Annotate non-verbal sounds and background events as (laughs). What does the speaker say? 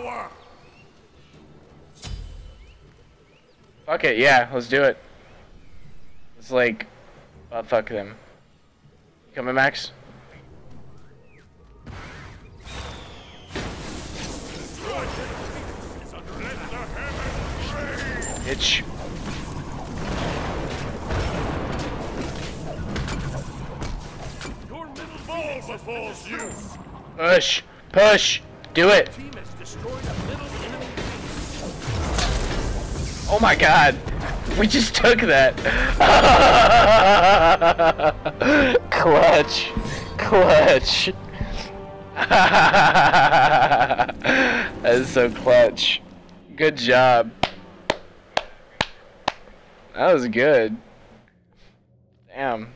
power! Fuck it, yeah, let's do it. It's like, uh, fuck them. You coming, Max? Itch. Your middle ball befalls you. Push, push do it. Oh my god. We just took that. (laughs) Clutch. Clutch. (laughs) that is so clutch. Good job. That was good. Damn.